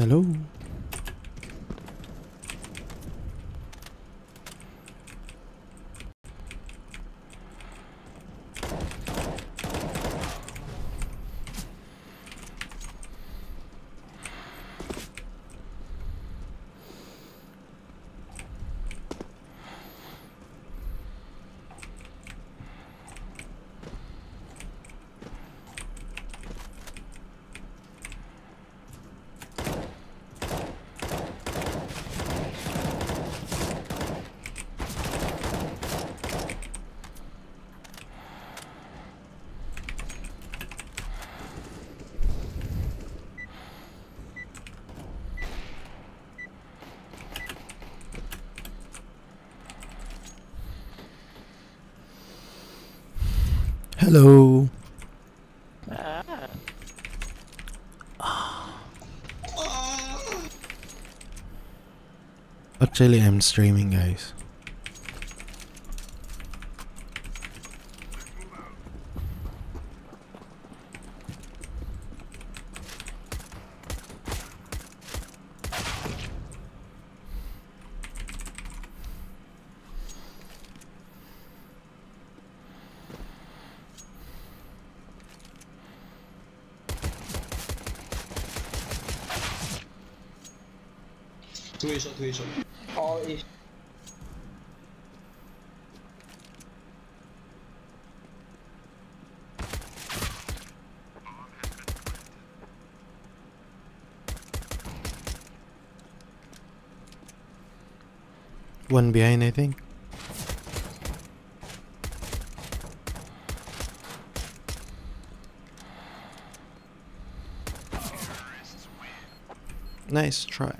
Hello. Hello. Ah. Actually, I'm streaming, guys. One behind, I think. Nice try.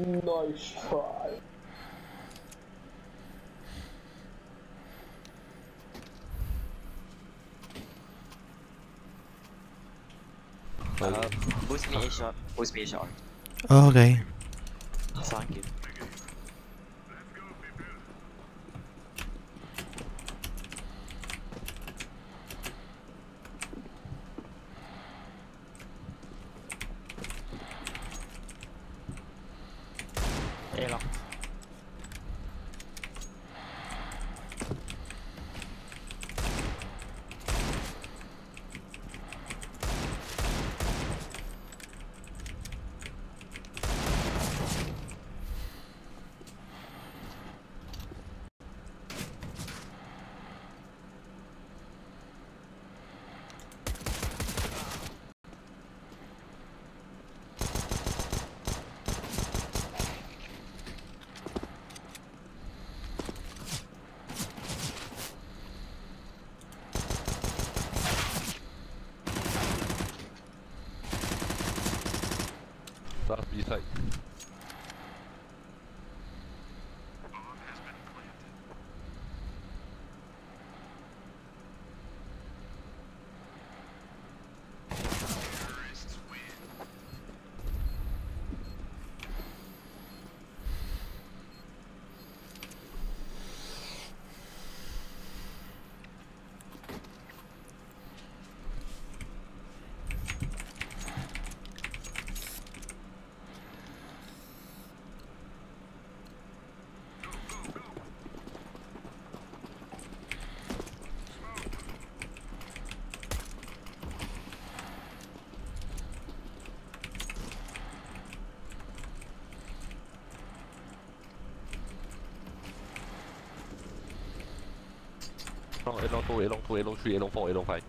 nice try. Uh, boost me a shot. Boost me a shot. Oh, okay. Thank you. 放 a 龙偷 a 龙，偷 a 龙去 a 龙，放 a 龙，快。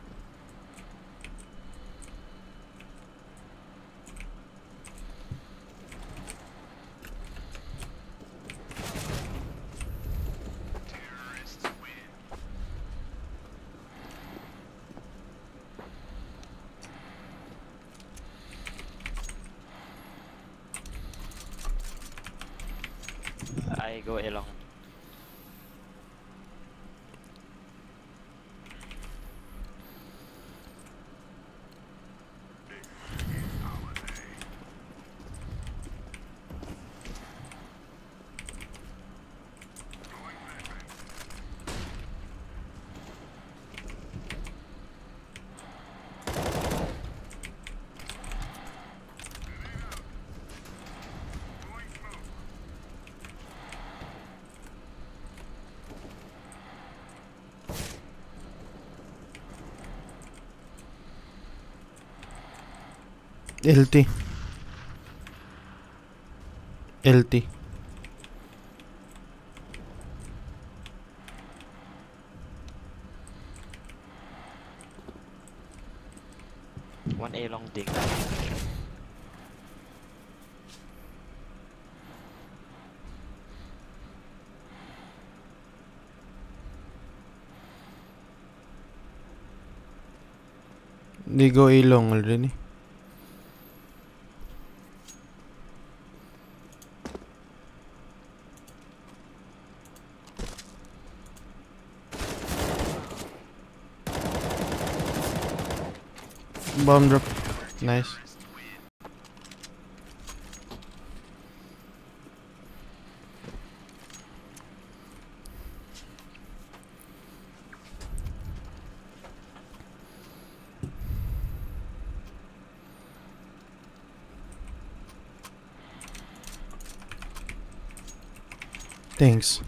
LT. LT. One A long dig. They go A long already. Bomb drop. Nice. Thanks.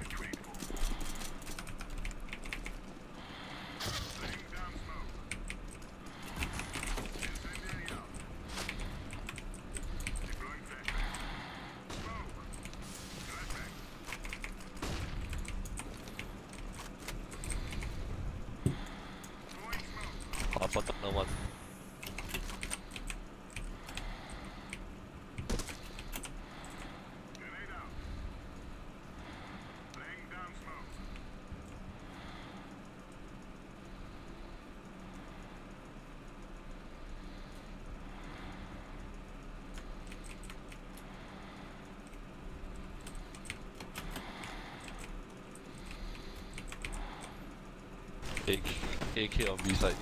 care of me, like.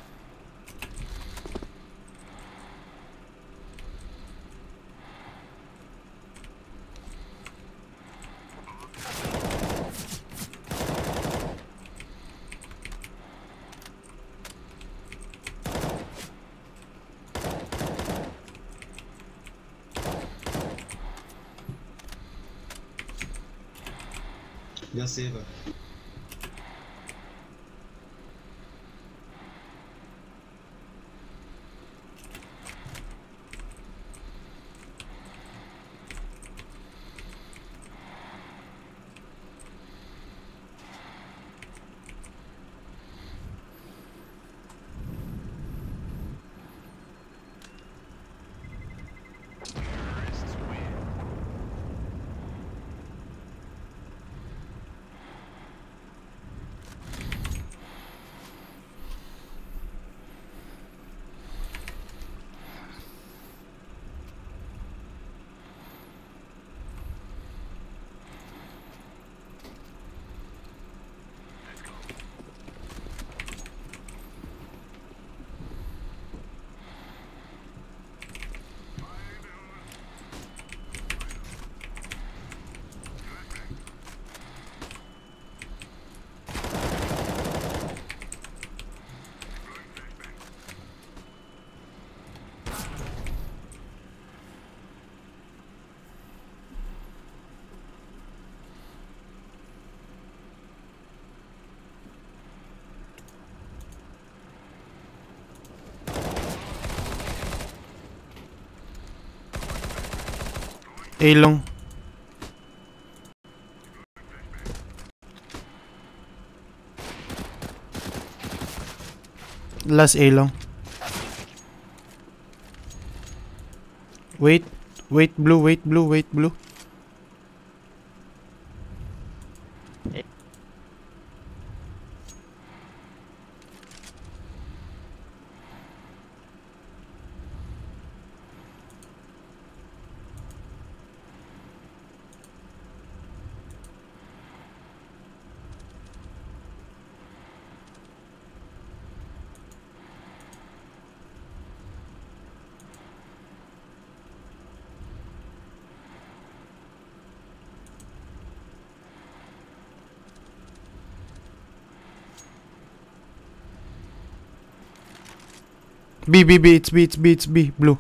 Já sei, velho. A long. Last A long. Wait, wait blue, wait blue, wait blue. B, B, B, it's B, it's B, it's B, blue.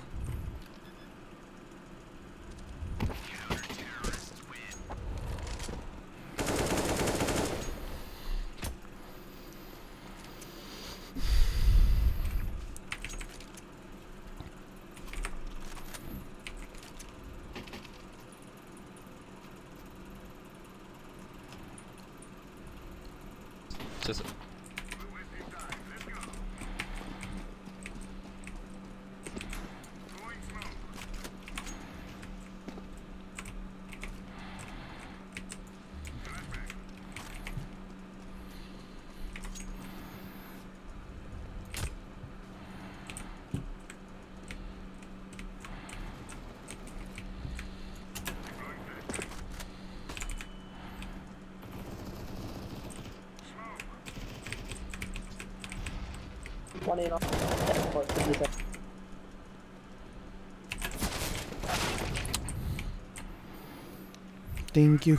Thank you.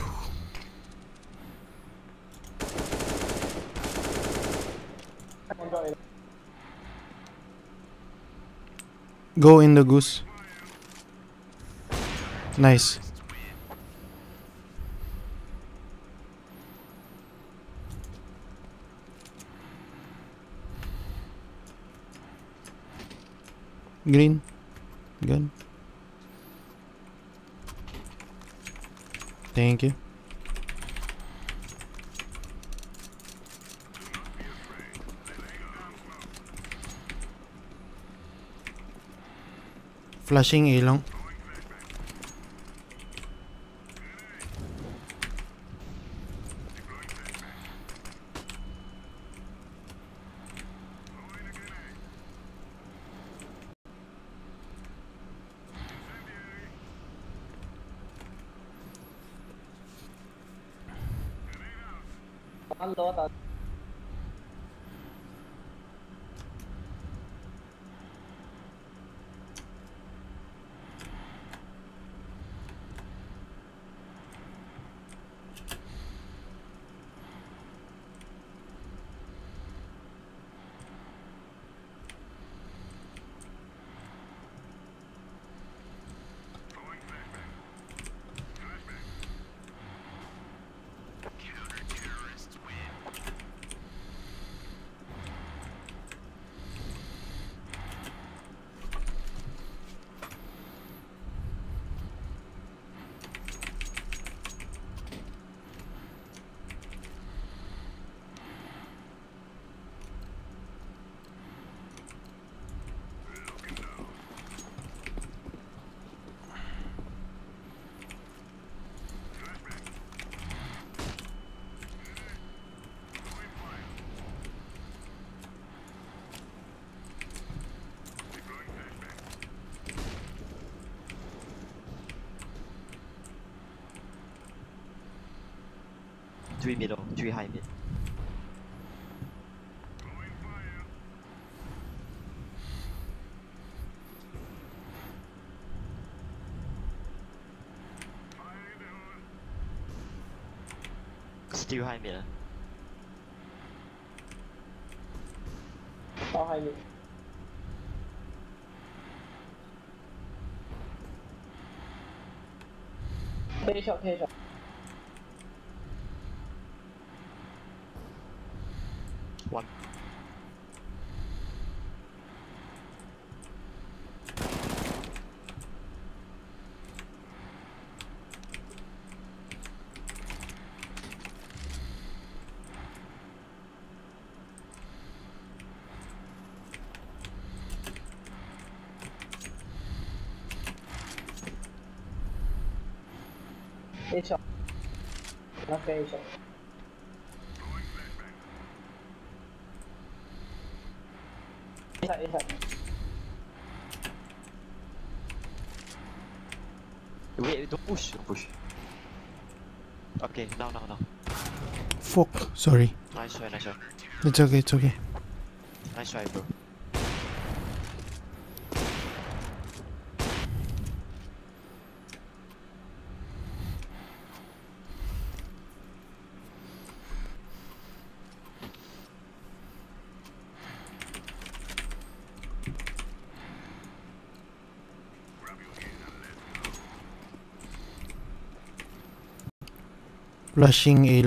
Go in the goose. Nice. Green. Good. Thank you. Flashing A Three middle, three high mid. Still high mid. all high mid. K shot, Last guy A shot. A shot, A shot. Wait, don't push, don't push. Okay, now, now, now. Fuck. Sorry. Nice try, nice try. It's okay, it's okay. Nice try, bro. Flashing A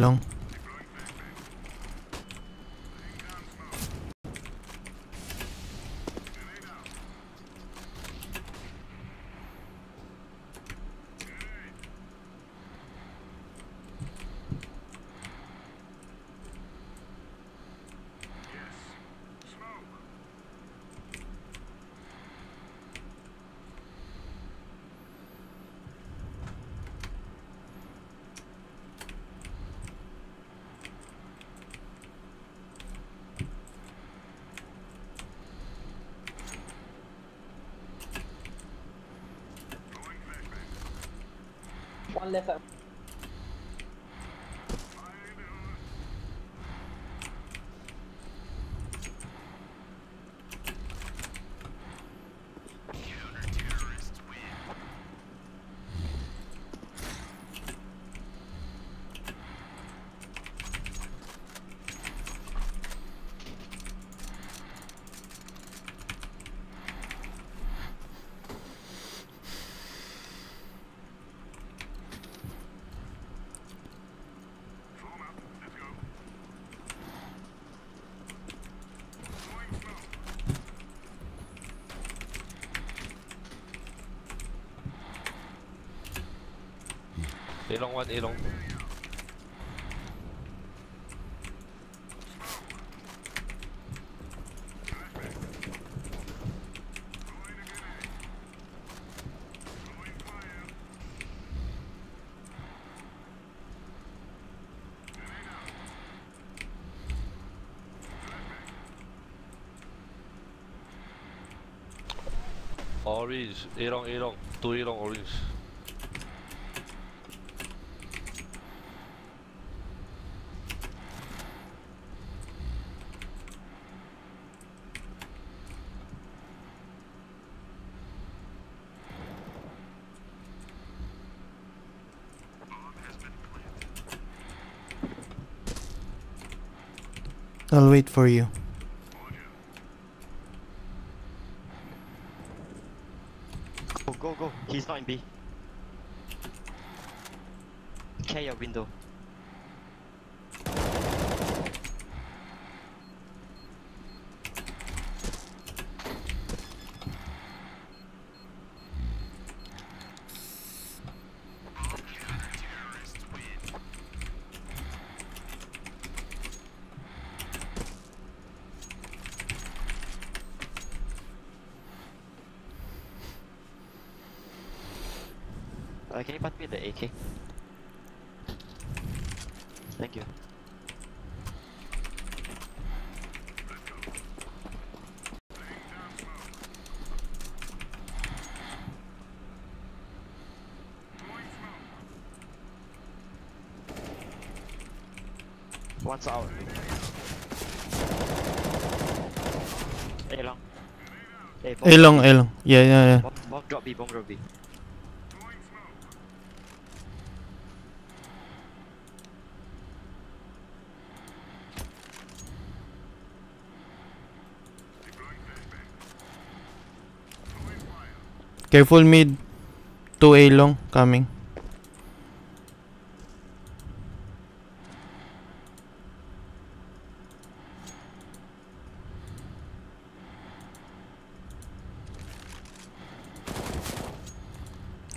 A one, A. Orange, A long, A long, two A long, orange. I'll wait for you. Go, go, go. He's not in B. Care your window. Uh, can you pass me the AK? Thank you. One's out. A long. A bomb. A long, A long. Yeah, yeah, yeah. Bomb, bomb drop B, bomb drop B. Careful mid. Two A long coming.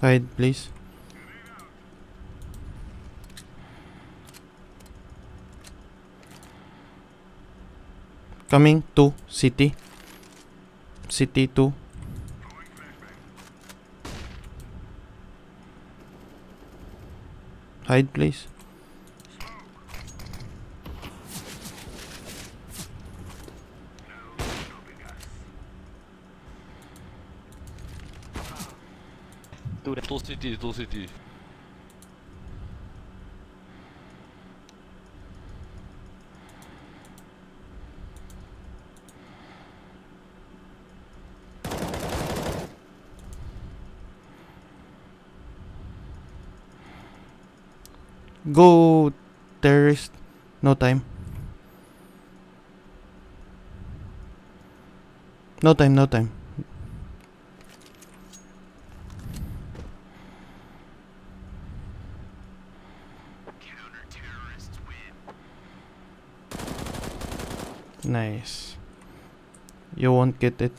Hide, please. Coming to CT. CT 2. Hide, please. Two CT, two CT. Go, terrorist. No time. No time, no time. Nice. You won't get it.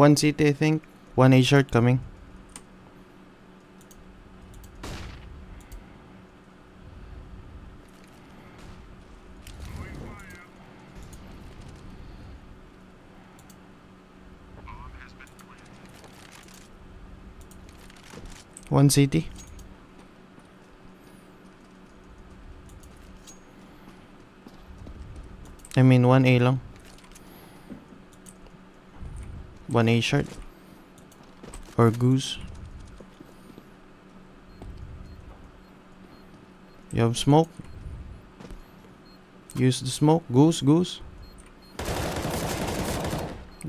One CT, I think. One A short coming. One CT. I mean, one A long. One A short. Or goose. You have smoke? Use the smoke. Goose, goose.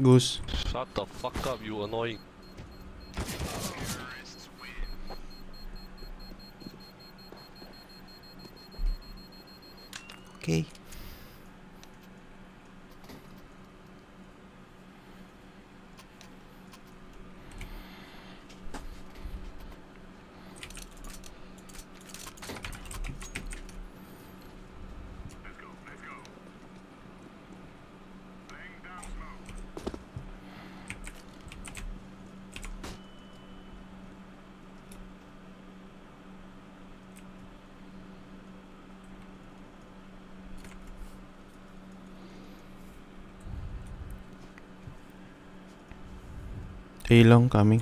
Goose. Shut the fuck up, you annoying. Okay. A long coming.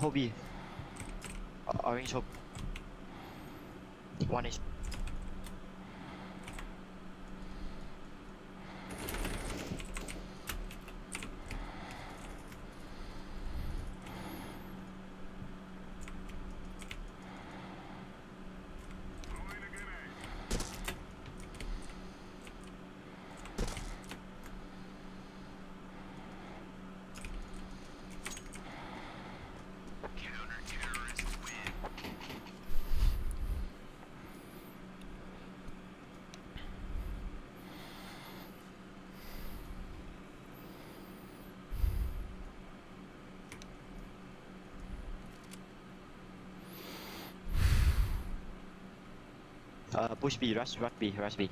Hobie. Uh, orange hope. One is. Uh, push B, rush, rush B, rush B.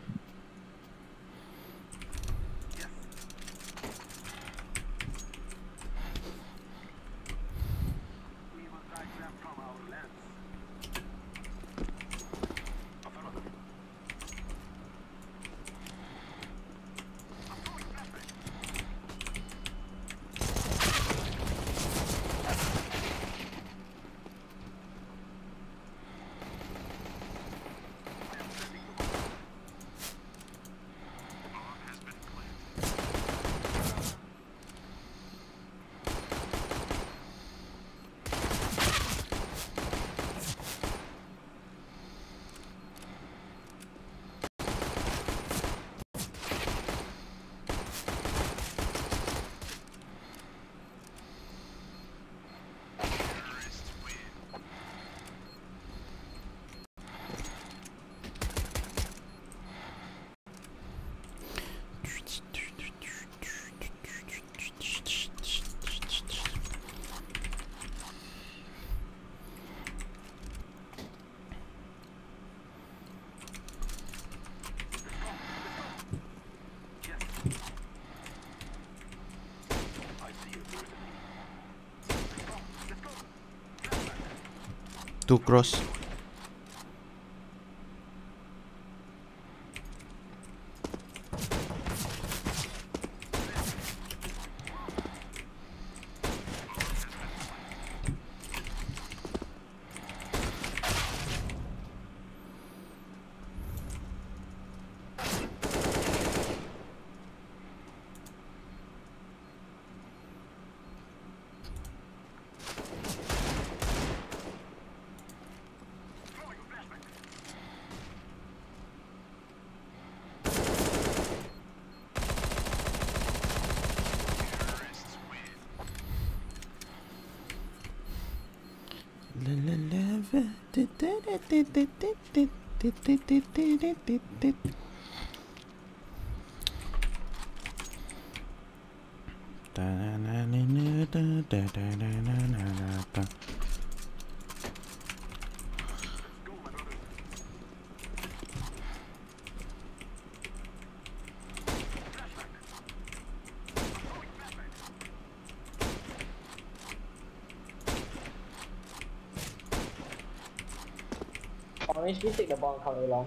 Two cross. Orange please take the bomb coming along.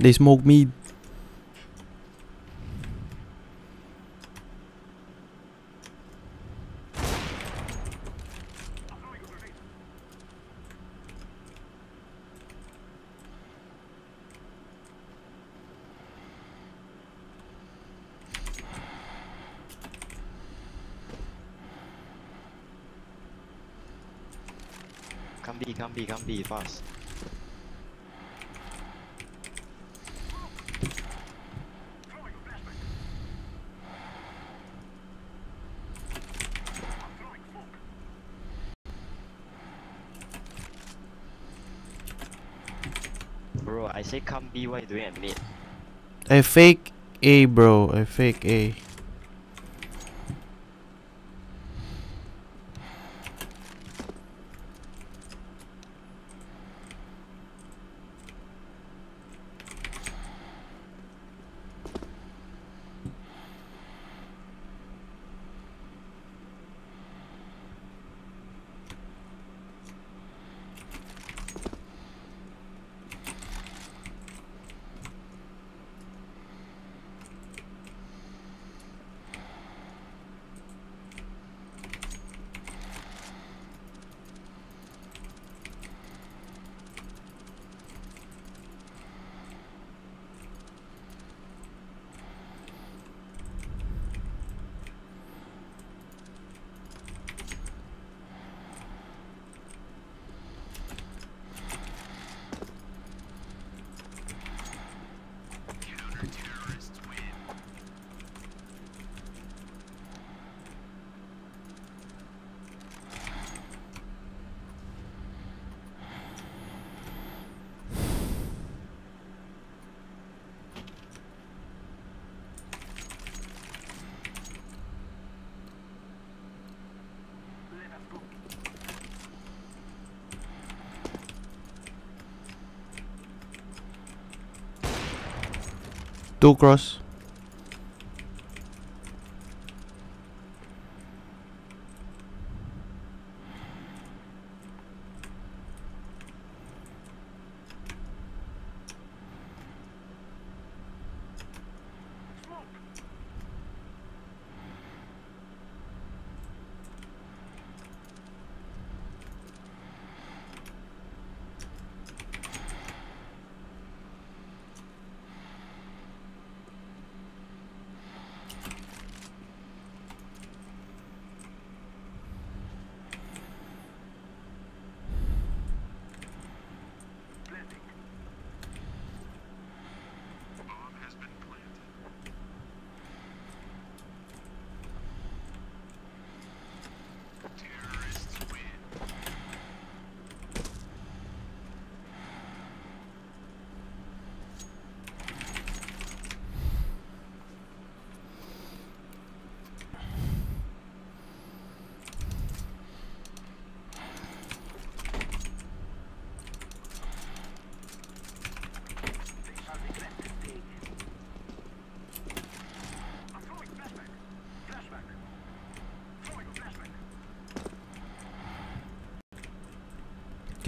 They smoke me. Come B, come B, come B, fast. Say come B, what you doing at mid? I fake A, bro. I fake A. Two cross.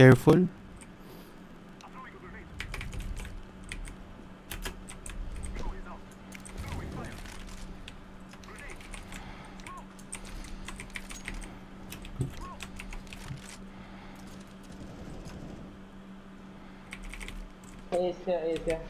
Careful. Here, ace here.